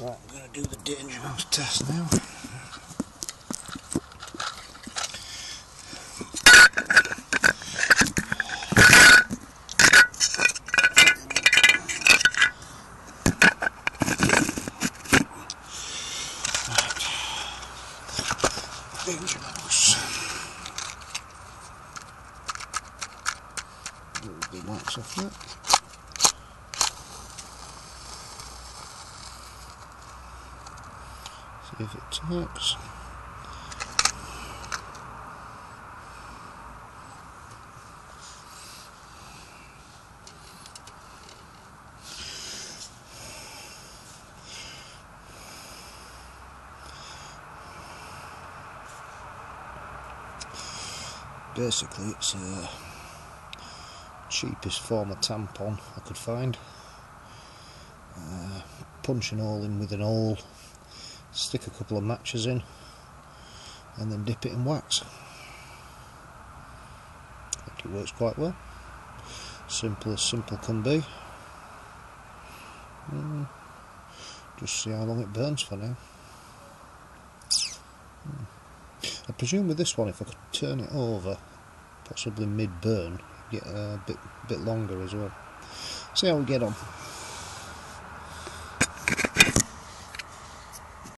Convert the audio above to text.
Right, I'm going to do the danger mouse test now. Danger mouse. Move the wax off that. See if it talks. Basically, it's the cheapest form of tampon I could find. Uh, punch an hole in with an hole stick a couple of matches in and then dip it in wax. It works quite well. Simple as simple can be. Mm, just see how long it burns for now. Mm. I presume with this one if I could turn it over, possibly mid burn, get a bit bit longer as well. See how we get on.